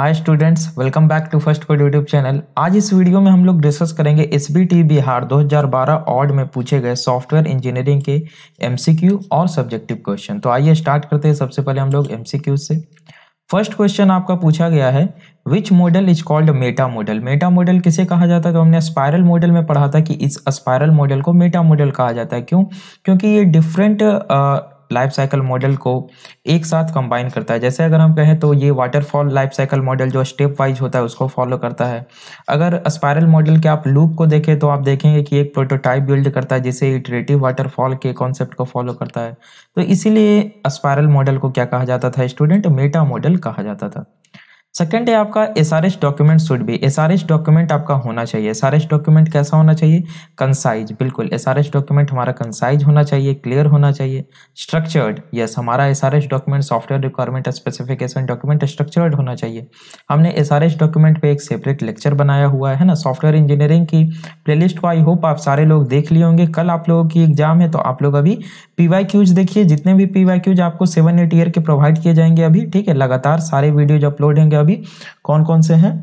Hi students welcome back to first code YouTube channel आज इस video में हम लोग डिस्कस करेंगे टी बिहार 2012 ऑड में पूछे गए सॉफ्टवेयर इंजीनियरिंग के एमसीक्यू और सब्जेक्टिव क्वेश्चन तो आइए स्टार्ट करते हैं सबसे पहले हम लोग एमसीक्यू से। फ़र्स्ट क्वेश्चन आपका पूछा गया है which model is called meta model meta model किसे कहा जाता है? तो हमने स्पायरल मॉडल में पढ़ा था कि इस स्पायरल मॉडल को मेटा मॉडल कहा जाता है। क्यों? क्योंकि ये डिफरेंट लाइफ साइकिल मॉडल को एक साथ कंबाइन करता है। जैसे अगर हम कहें तो ये वाटरफॉल लाइफ साइकिल मॉडल जो स्टेप वाइज होता है, उसको फॉलो करता है। अगर स्पायरल मॉडल के आप लूप को देखें तो आप देखेंगे कि एक प्रोटोटाइप बिल्ड करता है, जिसे इटरेटिव वाटरफॉल के कॉन्सेप्ट को फॉलो करता है। तो इसीलिए स्पायरल मॉडल को क्या कहा जाता था? स्टूडेंट मेटा मॉडल कहा जाता था। सेकंड है आपका S R S document should भी एस आर एस डॉक्यूमेंट आपका होना चाहिए। एस आर एस डॉक्यूमेंट कैसा होना चाहिए? कंसाइज बिल्कुल। एस आर एस डॉक्यूमेंट हमारा कंसाइज होना चाहिए क्लियर होना चाहिए। स्ट्रक्चर्ड यस हमारा S R S document software requirement specification document structured होना चाहिए। हमने एस आर एस डॉक्यूमेंट पे एक सेपरेट लेक्चर बनाया हुआ है ना सॉफ्टवेयर इंजीनियरिंग की। प्ले लिस्ट को आई होप आप सारे लोग देख लिए होंगे। कल आप लोगों की एग्ज़ाम है तो आप लोग अभी पी वाई क्यूज देखिए। जितने भी पी वाई क्यूज आपको सेवन एट ईयर के प्रोवाइड किए जाएँगे अभी, ठीक है? लगातार सारे वीडियोज़ अपलोड होंगे। अभी कौन कौन से हैं?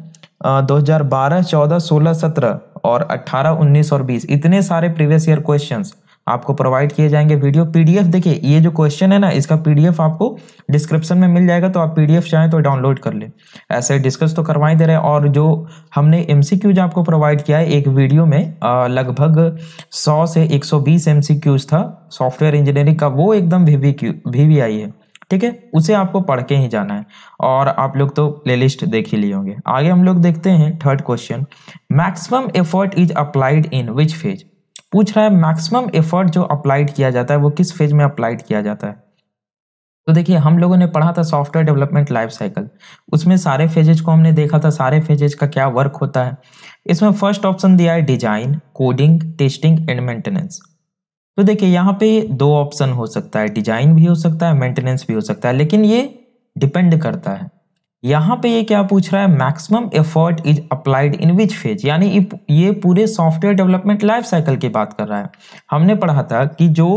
दो हज़ार बारह, चौदह, सोलह, सत्रह और अट्ठारह उन्नीस और बीस। इतने सारे प्रीवियस ईयर क्वेश्चंस आपको प्रोवाइड किए जाएँगे वीडियो पीडीएफ देखिए, ये जो क्वेश्चन है ना, इसका पीडीएफ आपको डिस्क्रिप्शन में मिल जाएगा तो आप पीडीएफ चाहें तो डाउनलोड कर ले। ऐसे डिस्कस तो करवा ही दे रहे हैं। और जो हमने एमसीक्यूज आपको प्रोवाइड किया है, एक वीडियो में लगभग 100 से 120 एमसीक्यूज था। सॉफ्टवेयर इंजीनियरिंग का वो एकदम वीवी आई है। ठीक है? उसे आपको पढ़ के ही जाना है। और आप लोग तो प्लेलिस्ट देख ही लिए होंगे। आगे हम लोग देखते हैं third question maximum effort is applied in which phase पूछ रहा है मैक्सिमम एफर्ट जो अप्लाइड किया जाता है, वो किस फ़ेज़ में अप्लाइड किया जाता है? तो देखिए, हम लोगों ने पढ़ा था सॉफ्टवेयर डेवलपमेंट लाइफ साइकिल उसमें सारे फेजेज को हमने देखा था, सारे फेजेज का क्या वर्क होता है। इसमें फ़र्स्ट ऑप्शन दिया है design coding testing and maintenance तो देखिए, यहाँ पे दो ऑप्शन हो सकता है। डिज़ाइन भी हो सकता है मेंटेनेंस भी हो सकता है, लेकिन ये डिपेंड करता है। यहाँ पे ये क्या पूछ रहा है? Maximum effort is applied in which phase यानी ये पूरे सॉफ्टवेयर डेवलपमेंट लाइफ साइकिल की बात कर रहा है। हमने पढ़ा था कि जो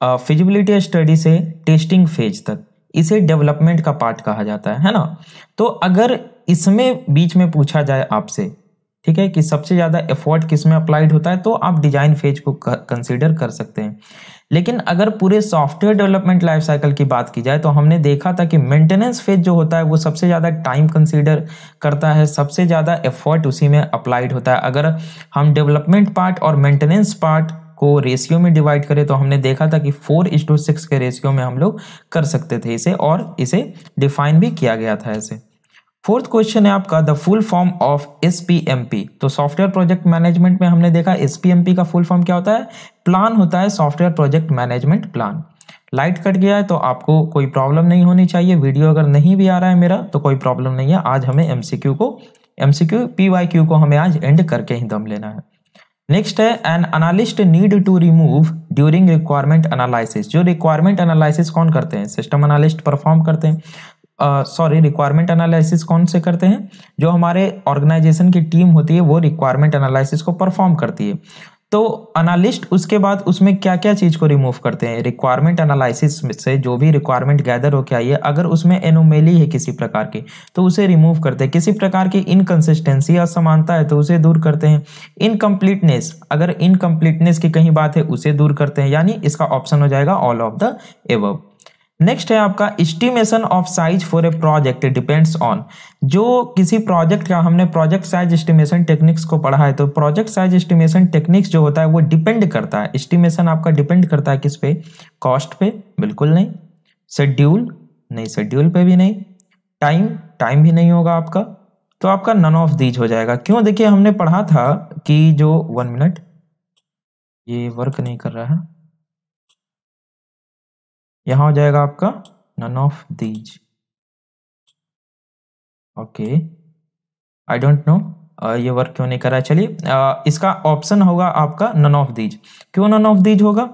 फिजिबिलिटी स्टडी से टेस्टिंग फ़ेज़ तक, इसे डेवलपमेंट का पार्ट कहा जाता है है ना? तो अगर इसमें बीच में पूछा जाए आपसे ठीक है, कि सबसे ज़्यादा एफर्ट किसमें अप्लाइड होता है तो आप डिज़ाइन फ़ेज़ को कंसीडर कर सकते हैं। लेकिन अगर पूरे सॉफ्टवेयर डेवलपमेंट लाइफ साइकिल की बात की जाए तो हमने देखा था कि मेंटेनेंस फ़ेज़ जो होता है, वो सबसे ज़्यादा टाइम कंसीडर करता है, सबसे ज़्यादा एफर्ट उसी में अप्लाइड होता है। अगर हम डेवलपमेंट पार्ट और मेंटेनेंस पार्ट को रेशियो में डिवाइड करें तो हमने देखा था कि फोर इज़ टू सिक्स के रेशियो में हम लोग कर सकते थे इसे, और इसे डिफाइन भी किया गया था ऐसे। फोर्थ क्वेश्चन है आपका, the full form of S तो सॉफ्टवेयर प्रोजेक्ट मैनेजमेंट में हमने देखा एसपीएमपी का फुल फॉर्म क्या होता है? प्लान होता है, software project management plan. Light cut गया है तो आपको कोई प्रॉब्लम नहीं होनी चाहिए। वीडियो अगर नहीं भी आ रहा है मेरा तो कोई प्रॉब्लम नहीं है। आज हमें एमसीक्यू को एमसीक्यू पीवाईक्यू को हमें आज एंड करके ही दम लेना है। नेक्स्ट है an analyst need to remove during requirement analysis जो रिक्वायरमेंट एनालिसिस कौन करते हैं? सिस्टम एनालिस्ट परफॉर्म करते हैं। सॉरी रिक्वायरमेंट एनालिसिस कौन से करते हैं? जो हमारे ऑर्गेनाइजेशन की टीम होती है, वो रिक्वायरमेंट एनालिसिस को परफॉर्म करती है। तो एनालिस्ट उसके बाद उसमें क्या क्या चीज़ को रिमूव करते हैं? रिक्वायरमेंट एनालिसिस से जो भी रिक्वायरमेंट गैदर होकर आई है, अगर उसमें एनोमेली है किसी प्रकार की तो उसे रिमूव करते हैं। किसी प्रकार की इनकंसिस्टेंसी असमानता है तो उसे दूर करते हैं। इनकम्प्लीटनेस अगर इनकम्प्लीटनेस की कहीं बात है, उसे दूर करते हैं। यानी इसका ऑप्शन हो जाएगा all of the above next है आपका estimation of size for a project depends on जो किसी प्रोजेक्ट का हमने प्रोजेक्ट साइज़ एस्टिमेशन टेक्निक्स को पढ़ा है तो प्रोजेक्ट साइज़ एस्टिमेशन टेक्निक्स जो होता है, वो डिपेंड करता है। एस्टिमेशन आपका डिपेंड करता है किस पे? कॉस्ट पे, बिल्कुल नहीं। शेड्यूल नहीं शेड्यूल पे भी नहीं। टाइम टाइम भी नहीं होगा आपका। तो आपका नन ऑफ़ दीज हो जाएगा। क्यों? देखिए, हमने पढ़ा था कि जो वन मिनट ये वर्क नहीं कर रहा है। यहाँ हो जाएगा आपका none of these okay I don't know ये वर्क क्यों नहीं कर रहा है? चलिए इसका ऑप्शन होगा आपका नन ऑफ़ दीज क्यों नन ऑफ़ दीज होगा?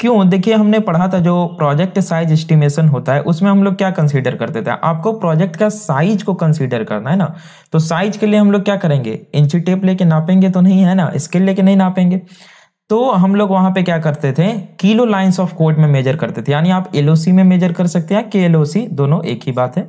क्यों? देखिए, हमने पढ़ा था जो प्रोजेक्ट साइज़ एस्टिमेशन होता है, उसमें हम लोग क्या कंसीडर करते थे? आपको प्रोजेक्ट का साइज़ को कंसीडर करना है ना? तो साइज़ के लिए हम लोग क्या करेंगे? इंची टेप लेके नापेंगे तो नहीं, है ना? स्केल लेके नहीं नापेंगे। तो हम लोग वहाँ पे क्या करते थे? किलो लाइंस ऑफ़ कोड में मेजर करते थे। यानी आप एलओसी में मेजर कर सकते हैं। के एलओसी दोनों एक ही बात है।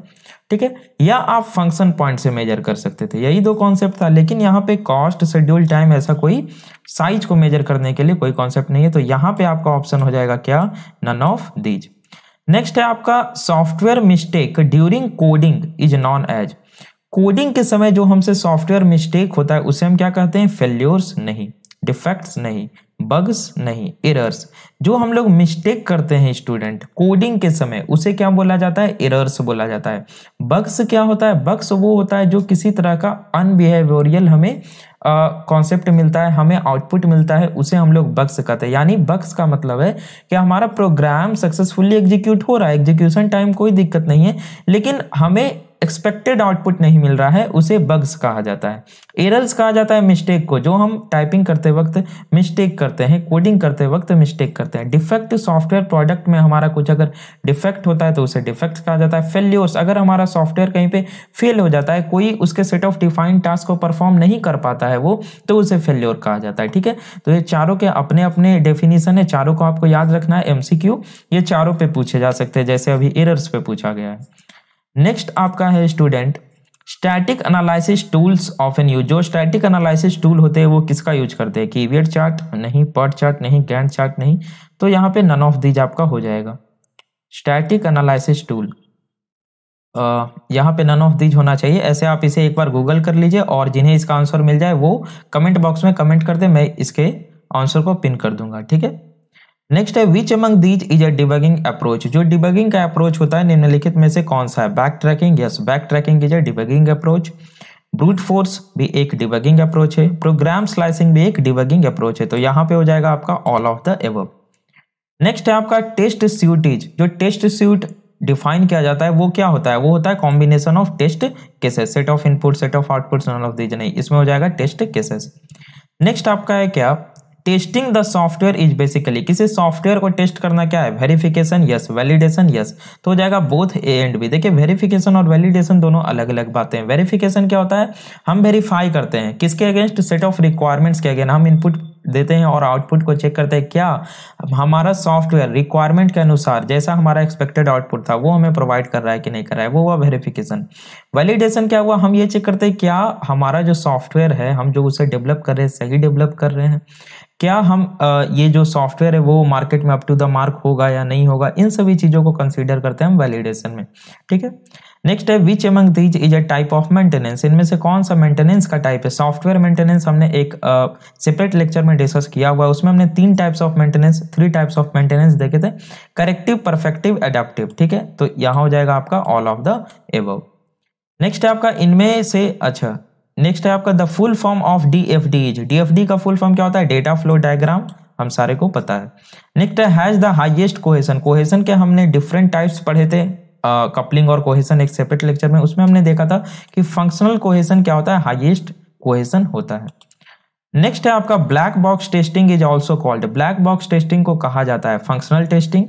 ठीक है? या आप फ़ंक्शन पॉइंट से मेजर कर सकते थे। यही दो कॉन्सेप्ट था। लेकिन यहाँ पे कॉस्ट शेड्यूल टाइम ऐसा कोई साइज़ को मेजर करने के लिए कोई कॉन्सेप्ट नहीं है। तो यहाँ पे आपका ऑप्शन हो जाएगा क्या? नन ऑफ़ दीज नेक्स्ट है आपका software mistake during coding is known as coding के समय जो हमसे सॉफ्टवेयर मिस्टेक होता है, उसे हम क्या कहते हैं? फेल्योर्स नहीं। डिफेक्ट्स नहीं बग्स नहीं एरर्स जो हम लोग मिस्टेक करते हैं स्टूडेंट कोडिंग के समय, उसे क्या बोला जाता है? एरर्स बोला जाता है. बग्स क्या होता है? बग्स वो होता है जो किसी तरह का अनबिहेवियरियल हमें कॉन्सेप्ट मिलता है, हमें आउटपुट मिलता है, उसे हम लोग बग्स कहते हैं. यानी बग्स का मतलब है कि हमारा प्रोग्राम सक्सेसफुली एग्जीक्यूट हो रहा है. एग्जीक्यूशन टाइम कोई दिक्कत नहीं है, लेकिन हमें एक्सपेक्टेड आउटपुट नहीं मिल रहा है, उसे बग्स कहा जाता है। एरर्स कहा जाता है मिस्टेक को। जो हम टाइपिंग करते वक्त मिस्टेक करते हैं कोडिंग करते वक्त मिस्टेक करते हैं। डिफेक्ट सॉफ्टवेयर प्रोडक्ट में हमारा कुछ अगर डिफेक्ट होता है तो उसे डिफेक्ट कहा जाता है। फेल्योर्स अगर हमारा सॉफ्टवेयर कहीं पे फेल हो जाता है, कोई उसके सेट ऑफ़ डिफाइंड टास्क को परफॉर्म नहीं कर पाता है वो तो उसे फेल्योर कहा जाता है, ठीक है? तो ये चारों के अपने अपने डेफिनेशन है। चारों को आपको याद रखना है एमसीक्यू ये चारों पे पूछे जा सकते हैं, जैसे अभी एरर्स पे पूछा गया है। नेक्स्ट आपका है student static analysis tools of an use जो स्टैटिक एनालिसिस टूल होते हैं, वो किसका यूज़ करते हैं? कीवर्ड चार्ट नहीं. पर्ट चार्ट नहीं. गैंड चार्ट नहीं. तो यहाँ पे नन ऑफ़ दीज आपका हो जाएगा. स्टैटिक एनालिसिस टूल यहाँ पे नन ऑफ़ दीज होना चाहिए. ऐसे आप इसे एक बार गूगल कर लीजिए और जिन्हें इसका आंसर मिल जाए, वो कमेंट बॉक्स में कमेंट कर दे. मैं इसके आंसर को पिन कर दूँगा. ठीक है? नेक्स्ट है which among these is a debugging approach जो डिबगिंग का अप्रोच होता है, निम्नलिखित में से कौन सा है? Backtracking yes backtracking is a debugging approach brute force भी एक डिबगिंग अप्रोच है. प्रोग्राम स्लाइसिंग भी एक डिबगिंग अप्रोच है. तो यहाँ पे हो जाएगा आपका all of the above next है आपका टेस्ट स्यूट इज़ जो टेस्ट स्यूट डिफाइन किया जाता है, वो क्या होता है? वो होता है combination of test cases set of input set of output none of these नहीं. इसमें हो जाएगा टेस्ट केसेस नेक्स्ट आपका है क्या? Testing the software is basically, किसी सॉफ्टवेयर को टेस्ट करना क्या है? वेरिफिकेशन यस वैलिडेशन यस तो हो जाएगा बोथ ए एंड बी देखिए वेरिफिकेशन और वैलिडेशन दोनों अलग अलग बातें हैं। वेरिफिकेशन क्या होता है? हम वेरीफाई करते हैं। किसके अगेंस्ट सेट ऑफ़ रिक्वायरमेंट्स के अगेंस्ट हम इनपुट देते हैं और आउटपुट को चेक करते हैं, क्या हमारा सॉफ्टवेयर रिक्वायरमेंट के अनुसार जैसा हमारा एक्सपेक्टेड आउटपुट था, वो हमें प्रोवाइड कर रहा है कि नहीं कर रहा है, वो हुआ वेरिफिकेशन वैलिडेशन क्या हुआ? हम ये चेक करते हैं, क्या हमारा जो सॉफ्टवेयर है, हम जो उसे डेवलप कर रहे हैं, सही डेवलप कर रहे हैं? क्या हम ये जो सॉफ्टवेयर है, वो मार्केट में अप टू द मार्क होगा या नहीं होगा? इन सभी चीज़ों को कंसिडर करते हैं हम वैलिडेशन में, ठीक है? नेक्स्ट है which among these is a type of maintenance इनमें से कौन सा मेंटेनेंस का टाइप है? सॉफ्टवेयर मेंटेनेंस हमने एक सेपरेट uh, लेक्चर में डिस्कस किया हुआ उसमें हमने तीन types of maintenance three types of maintenance देखे थे। करेक्टिव परफेक्टिव एडेप्टिव ठीक है? तो यहाँ हो जाएगा आपका all of the above next है आपका इनमें से अच्छा नेक्स्ट है आपका the full form of D F D is D F D का फुल फॉर्म क्या होता है? डेटा फ्लो डायग्राम हम सारे को पता है। Next has the highest cohesion cohesion के हमने डिफरेंट टाइप्स पढ़े थे। कपलिंग और कोहेशन एक सेपरेट लेक्चर में उसमें हमने देखा था कि फंक्शनल कोहेशन क्या होता है? हाईएस्ट कोहेशन होता है। नेक्स्ट है आपका black box testing is also called black box testing को कहा जाता है। Functional testing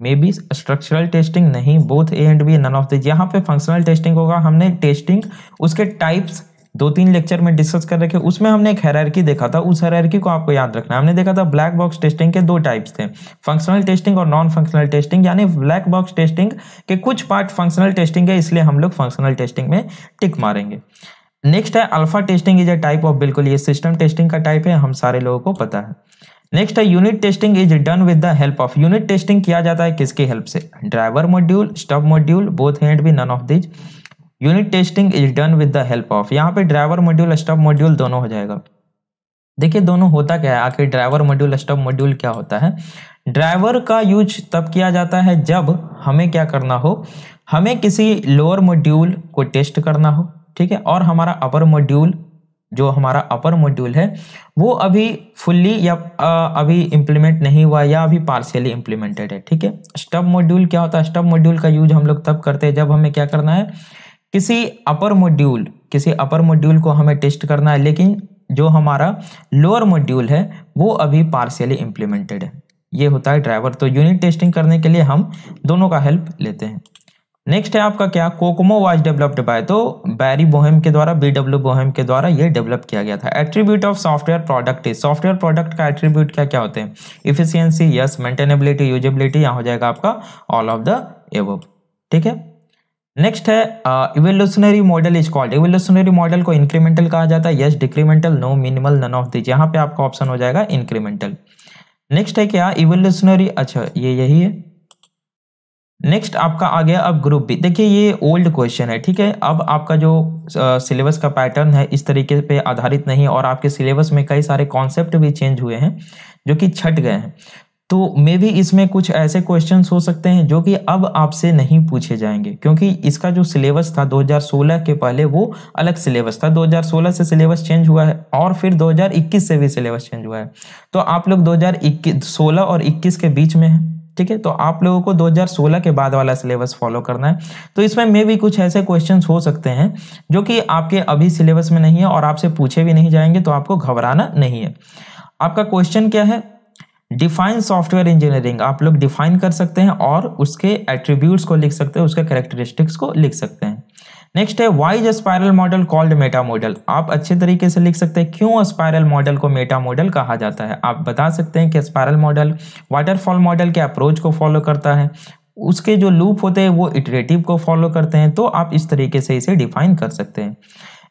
may be structural testing नहीं both A and B none of this यहाँ पे फंक्शनल टेस्टिंग होगा। हमने टेस्टिंग उसके टाइप्स दो तीन लेक्चर में डिस्कस कर रखे उसमें हमने एक हैरारकी देखा था। उस हैरारकी को आपको याद रखना हमने देखा था ब्लैक बॉक्स टेस्टिंग के दो टाइप्स थे फंक्शनल टेस्टिंग और नॉन फंक्शनल टेस्टिंग यानी ब्लैक बॉक्स टेस्टिंग के कुछ पार्ट फंक्शनल टेस्टिंग है, इसलिए हम लोग फंक्शनल टेस्टिंग में टिक मारेंगे। नेक्स्ट है alpha testing is a type of बिल्कुल ये सिस्टम टेस्टिंग का टाइप है, हम सारे लोगों को पता है। नेक्स्ट है unit testing is done with the help of unit testing किया जाता है किसकी हेल्प से? Driver module stop module both hand भी none of these unit testing is done with the help of यहाँ पे ड्राइवर मॉड्यूल स्टॉप मॉड्यूल दोनों हो जाएगा। देखिए दोनों होता क्या है? आखिर ड्राइवर मॉड्यूल स्टॉप मॉड्यूल क्या होता है? ड्राइवर का यूज़ तब किया जाता है जब हमें क्या करना हो? हमें किसी लोअर मॉड्यूल को टेस्ट करना हो, ठीक है? और हमारा अपर मॉड्यूल जो हमारा अपर मॉड्यूल है, वो अभी फुल्ली या अभी इंप्लीमेंट नहीं हुआ या अभी पार्शियली इंप्लीमेंटेड है, ठीक है? स्टब मॉड्यूल क्या होता है? स्टब मॉड्यूल का यूज़ हम लोग तब करते हैं जब हमें क्या करना है? किसी अपर मॉड्यूल किसी अपर मॉड्यूल को हमें टेस्ट करना है, लेकिन जो हमारा लोअर मॉड्यूल है, वो अभी पार्शियली इंप्लीमेंटेड है। ये होता है ड्राइवर तो यूनिट टेस्टिंग करने के लिए हम दोनों का हेल्प लेते हैं। नेक्स्ट है आपका क्या? कोकोमो वाज डेवलप्ड बाय तो बैरी बोहेम के द्वारा बी डब्ल्यू बोहेम के द्वारा ये डेवलप किया गया था। Attribute of software product is software product का एट्रीब्यूट क्या क्या होते हैं? इफिशियंसी यस मेंटेनेबिलिटी यूजेबिलिटी यहाँ हो जाएगा आपका ऑल ऑफ़ द एव ठीक है? नेक्स्ट है evolutionary model is called evolutionary model को इंक्रीमेंटल कहा जाता है. Yes decremental no minimal none of this यहाँ पे आपका ऑप्शन हो जाएगा इंक्रीमेंटल नेक्स्ट है क्या? इवोल्यूशनरी अच्छा ये यही है। नेक्स्ट आपका आ गया अब ग्रुप बी देखिए, ये ओल्ड क्वेश्चन है, ठीक है? अब आपका जो सिलेबस का पैटर्न है, इस तरीके पे आधारित नहीं, और आपके सिलेबस में कई सारे कॉन्सेप्ट भी चेंज हुए हैं, जो कि छट गए हैं। तो मे भी इसमें कुछ ऐसे क्वेश्चंस हो सकते हैं जो कि अब आपसे नहीं पूछे जाएँगे, क्योंकि इसका जो सिलेबस था 2016 के पहले वो अलग सिलेबस था। 2016 से सिलेबस चेंज हुआ है और फिर 2021 से भी सिलेबस चेंज हुआ है। तो आप लोग 2021 16 और 21 के बीच में हैं, ठीक है? तो आप लोगों को 2016 के बाद वाला सिलेबस फॉलो करना है। तो इसमें मे भी कुछ ऐसे क्वेश्चन हो सकते हैं जो कि आपके अभी सिलेबस में नहीं है और आपसे पूछे भी नहीं जाएँगे तो आपको घबराना नहीं है। आपका क्वेश्चन क्या है? डिफाइन सॉफ्टवेयर इंजीनियरिंग आप लोग डिफाइन कर सकते हैं और उसके एट्रीब्यूट्स को लिख सकते हैं, उसके करेक्टरिस्टिक्स को लिख सकते हैं। नेक्स्ट है which spiral model called meta model आप अच्छे तरीके से लिख सकते हैं, क्यों स्पायरल मॉडल को मेटा मॉडल कहा जाता है? आप बता सकते हैं कि स्पायरल मॉडल वाटरफॉल मॉडल के अप्रोच को फॉलो करता है। उसके जो लूप होते हैं, वो इटरेटिव को फॉलो करते हैं तो आप इस तरीके से इसे डिफाइन कर सकते हैं।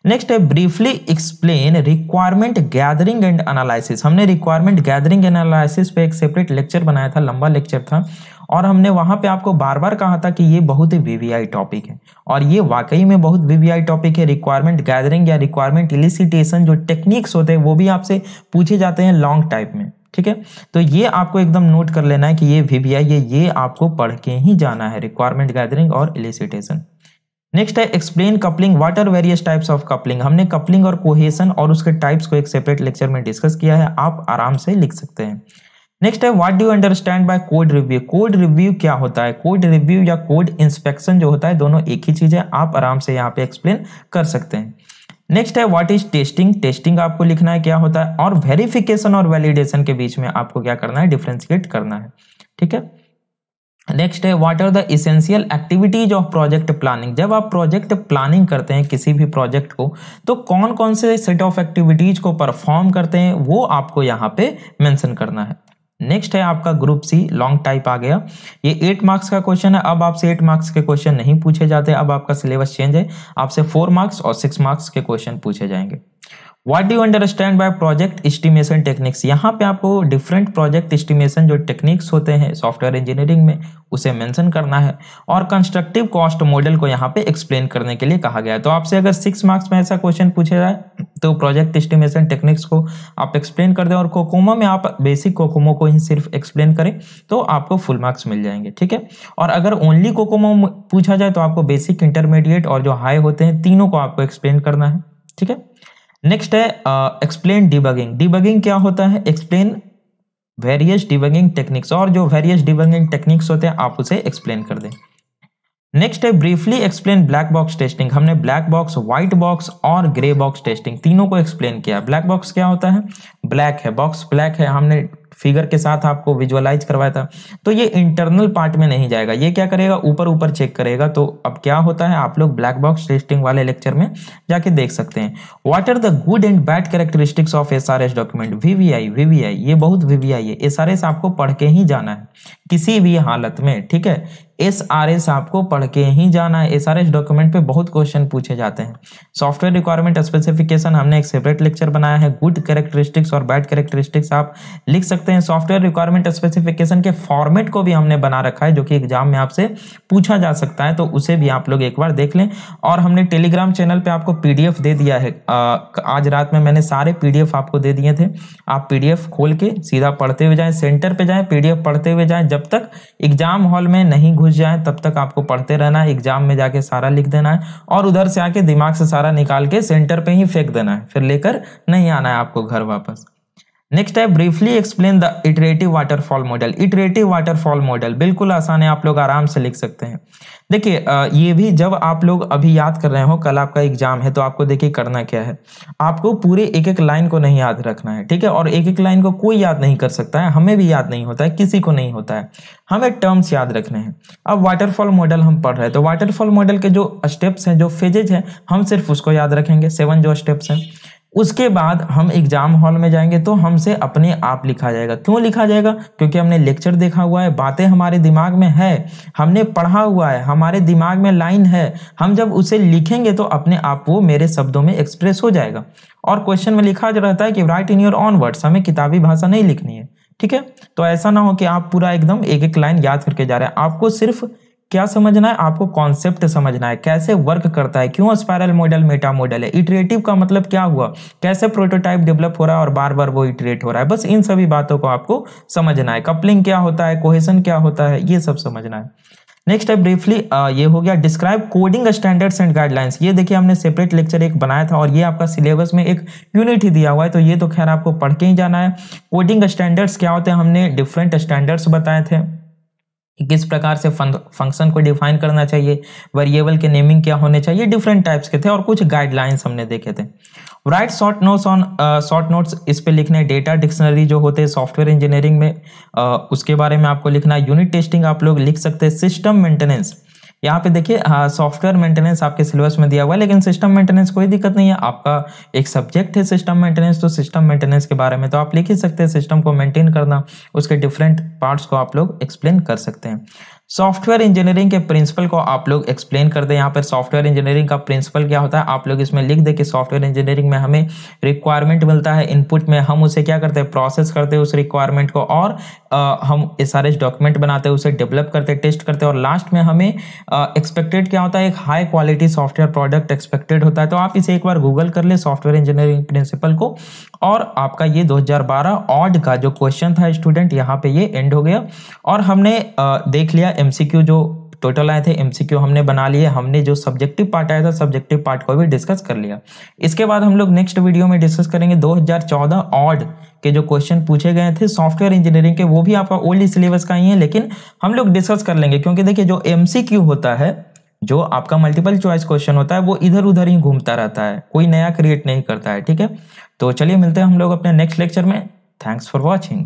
नेक्स्ट है briefly explain requirement gathering and analysis हमने रिक्वायरमेंट गैदरिंग एनालिसिस पे एक सेपरेट लेक्चर बनाया था, लंबा लेक्चर था। और हमने वहाँ पे आपको बार बार कहा था कि ये बहुत ही वीवीआई टॉपिक है। और ये वाकई में बहुत वीवीआई टॉपिक है। रिक्वायरमेंट गैदरिंग या रिक्वायरमेंट इलिसिटेशन जो टेक्निक्स होते हैं, वो भी आपसे पूछे जाते हैं लॉन्ग टाइप में। ठीक है? तो ये आपको एकदम नोट कर लेना है कि ये वीवीआई है, ये आपको पढ़ के ही जाना है। रिक्वायरमेंट गैदरिंग और इलिसिटेशन नेक्स्ट है explain coupling what are various types of coupling हमने कपलिंग और कोहेसन और उसके टाइप्स को एक सेपरेट लेक्चर में डिस्कस किया है। आप आराम से लिख सकते हैं। नेक्स्ट है what do understand by code review code review क्या होता है? कोड रिव्यू या कोड इंस्पेक्शन जो होता है, दोनों एक ही चीज़ है। आप आराम से यहाँ पे एक्सप्लेन कर सकते हैं। नेक्स्ट है व्हाट इज़ टेस्टिंग टेस्टिंग आपको लिखना है क्या होता है? और वेरिफिकेशन और वैलिडेशन के बीच में आपको क्या करना है? डिफ्रेंशिएट करना है। ठीक है? नेक्स्ट है what are the essential activities of project planning जब आप प्रोजेक्ट प्लानिंग करते हैं किसी भी प्रोजेक्ट को तो कौन कौन से सेट ऑफ़ एक्टिविटीज़ को परफॉर्म करते हैं, वो आपको यहाँ पे मेंशन करना है। नेक्स्ट है आपका ग्रुप सी लॉन्ग टाइप आ गया। ये एट मार्क्स का क्वेश्चन है। अब आपसे एट मार्क्स के क्वेश्चन नहीं पूछे जाते। अब आपका सिलेबस चेंज है। आपसे फोर मार्क्स और सिक्स मार्क्स के क्वेश्चन पूछे जाएँगे। What do understand by project estimation techniques यहाँ पे आपको डिफरेंट प्रोजेक्ट एस्टिमेशन जो टेक्निक्स होते हैं सॉफ्टवेयर इंजीनियरिंग में, उसे मेंशन करना है। और कंस्ट्रक्टिव कॉस्ट मॉडल को यहाँ पे एक्सप्लेन करने के लिए कहा गया है। तो आपसे अगर सिक्स मार्क्स में ऐसा क्वेश्चन पूछा जाए तो प्रोजेक्ट एस्टिमेशन टेक्निक्स को आप एक्सप्लेन कर दें और कोकोमो में आप बेसिक कोकोमो को ही सिर्फ़ एक्सप्लेन करें तो आपको फुल मार्क्स मिल जाएँगे, ठीक है? और अगर ओनली कोकोमो पूछा जाए तो आपको बेसिक इंटरमीडिएट और जो हाई होते हैं, तीनों को आपको एक्सप्लेन करना है, ठीक है? नेक्स्ट है एक्सप्लेन डिबगिंग डिबगिंग क्या होता है? एक्सप्लेन वेरियस डिबगिंग टेक्निक्स और जो वेरियस डिबगिंग टेक्निक्स होते हैं, आप उसे एक्सप्लेन कर दें। नेक्स्ट है briefly explain black box testing हमने ब्लैक बॉक्स व्हाइट बॉक्स और ग्रे बॉक्स टेस्टिंग तीनों को एक्सप्लेन किया। ब्लैक बॉक्स क्या होता है? ब्लैक है। बॉक्स ब्लैक है। हमने फिगर के साथ आपको विजुअलाइज करवाया था। तो ये इंटरनल पार्ट में नहीं जाएगा। ये क्या करेगा? ऊपर ऊपर चेक करेगा। तो अब क्या होता है? आप लोग ब्लैक बॉक्स टेस्टिंग वाले लेक्चर में जाके देख सकते हैं। What are the good and bad characteristics of S R S document VVI VVI ये बहुत वीवीआई है। एस आर एस आपको पढ़ के ही जाना है। किसी भी हालत में, ठीक है? एस आर एस आपको पढ़ के ही जाना है। एस आर एस डॉक्यूमेंट पे बहुत क्वेश्चन पूछे जाते हैं। सॉफ्टवेयर रिक्वायरमेंट स्पेसिफिकेशन हमने एक सेपरेट लेक्चर बनाया है। गुड कैरेक्टरिस्टिक्स और बैड कैरेक्टरिस्टिक्स आप लिख सकते हैं। सॉफ्टवेयर रिक्वायरमेंट स्पेसिफिकेशन के फॉर्मेट को भी हमने बना रखा है, जो कि एग्ज़ाम में आपसे पूछा जा सकता है तो उसे भी आप लोग एक बार देख लें। और हमने टेलीग्राम चैनल पे आपको पीडीएफ दे दिया है। आज रात में मैंने सारे पीडीएफ आपको दे दिए थे। आप पीडीएफ खोल के सीधा पढ़ते हुए जाएँ। सेंटर पे जाएँ पीडीएफ पढ़ते हुए जाएँ। जब तक एग्ज़ाम हॉल में नहीं घुस जाए, तब तक आपको पढ़ते रहना है एग्ज़ाम में जाके सारा लिख देना है और उधर से आके दिमाग से सारा निकाल के सेंटर पे ही फेंक देना है, फिर लेकर नहीं आना है आपको घर वापस। नेक्स्ट है briefly explain the iterative waterfall model iterative waterfall model बिल्कुल आसान है, आप लोग आराम से लिख सकते हैं। देखिए ये भी जब आप लोग अभी याद कर रहे हो, कल आपका एग्ज़ाम है तो आपको देखिए करना क्या है। आपको पूरे एक एक लाइन को नहीं याद रखना है, ठीक है? और एक एक लाइन को कोई याद नहीं कर सकता है, हमें भी याद नहीं होता है, किसी को नहीं होता है। हमें टर्म्स याद रखने हैं। अब वाटरफॉल मॉडल हम पढ़ रहे हैं तो वाटरफॉल मॉडल के जो स्टेप्स हैं, जो फेजेज हैं, हम सिर्फ़ उसको याद रखेंगे सेवन जो स्टेप्स हैं। उसके बाद हम एग्ज़ाम हॉल में जाएँगे तो हमसे अपने आप लिखा जाएगा। क्यों लिखा जाएगा? क्योंकि हमने लेक्चर देखा हुआ है, बातें हमारे दिमाग में है, हमने पढ़ा हुआ है, हमारे दिमाग में लाइन है। हम जब उसे लिखेंगे तो अपने आप वो मेरे शब्दों में एक्सप्रेस हो जाएगा। और क्वेश्चन में लिखा रहता है कि write in your own words हमें किताबी भाषा नहीं लिखनी है। ठीक है? तो ऐसा ना हो कि आप पूरा एकदम एक एक लाइन याद करके जा रहे हैं। आपको सिर्फ़ क्या समझना है? आपको कॉन्सेप्ट समझना है। कैसे वर्क करता है? क्यों स्पायरल मॉडल मेटा मॉडल है? इटरेटिव का मतलब क्या हुआ? कैसे प्रोटोटाइप डेवलप हो रहा है और बार बार वो इटरेट हो रहा है? बस इन सभी बातों को आपको समझना है। कपलिंग क्या होता है? कोहेसन क्या होता है? ये सब समझना है। नेक्स्ट है ब्रीफली ये हो गया describe coding standards and guidelines ये देखिए, हमने सेपरेट लेक्चर एक बनाया था और ये आपका सिलेबस में एक यूनिट ही दिया हुआ है। तो ये तो खैर आपको पढ़ के ही जाना है। कोडिंग स्टैंडर्ड्स क्या होते हैं? हमने डिफरेंट स्टैंडर्ड्स बताए थे। किस प्रकार से फ़ंक्शन को डिफाइन करना चाहिए वेरिएबल के नेमिंग क्या होने चाहिए डिफरेंट टाइप्स के थे और कुछ गाइडलाइंस हमने देखे थे। Write short notes on short notes इस पे लिखने डेटा डिक्शनरी जो होते हैं सॉफ्टवेयर इंजीनियरिंग में uh, उसके बारे में आपको लिखना यूनिट टेस्टिंग आप लोग लिख सकते हैं सिस्टम मेंटेनेंस यहाँ पे देखिए सॉफ्टवेयर मेंटेनेंस आपके सिलेबस में दिया हुआ है, लेकिन सिस्टम मेंटेनेंस कोई दिक्कत नहीं है। आपका एक सब्जेक्ट है सिस्टम मेंटेनेंस तो सिस्टम मेंटेनेंस के बारे में तो आप लिख ही सकते हैं। सिस्टम को मेंटेन करना, उसके डिफरेंट पार्ट्स को आप लोग एक्सप्लेन कर सकते हैं। सॉफ्टवेयर इंजीनियरिंग के प्रिंसिपल को आप लोग एक्सप्लेन कर दें। यहाँ पर सॉफ्टवेयर इंजीनियरिंग का प्रिंसिपल क्या होता है? आप लोग इसमें लिख दें कि सॉफ्टवेयर इंजीनियरिंग में हमें रिक्वायरमेंट मिलता है। इनपुट में हम उसे क्या करते हैं? प्रोसेस करते हैं उस रिक्वायरमेंट को और आ, हम एस आर एस डॉक्यूमेंट बनाते हैं उसे डेवलप करते टेस्ट करते और लास्ट में हमें एक्सपेक्टेड क्या होता है? एक high quality software product expected होता है। तो आप इसे एक बार गूगल कर ले सॉफ्टवेयर इंजीनियरिंग प्रिंसिपल को और आपका ये 2012 ऑड का जो क्वेश्चन था स्टूडेंट यहाँ पे ये एंड हो गया। और हमने देख लिया एमसीक्यू जो टोटल आए थे एमसीक्यू हमने बना लिए, हमने जो सब्जेक्टिव पार्ट आया था सब्जेक्टिव पार्ट को भी डिस्कस कर लिया। इसके बाद हम लोग नेक्स्ट वीडियो में डिस्कस करेंगे 2014 ऑड के जो क्वेश्चन पूछे गए थे सॉफ्टवेयर इंजीनियरिंग के, वो भी आपका ओल्ड सिलेबस का ही है, लेकिन हम लोग डिस्कस कर लेंगे, क्योंकि देखिए जो एमसीक्यू होता है, जो आपका मल्टीपल चॉइस क्वेश्चन होता है, वो इधर उधर ही घूमता रहता है, कोई नया क्रिएट नहीं करता है, ठीक है? तो चलिए मिलते हैं हम लोग अपने नेक्स्ट लेक्चर में। Thanks for watching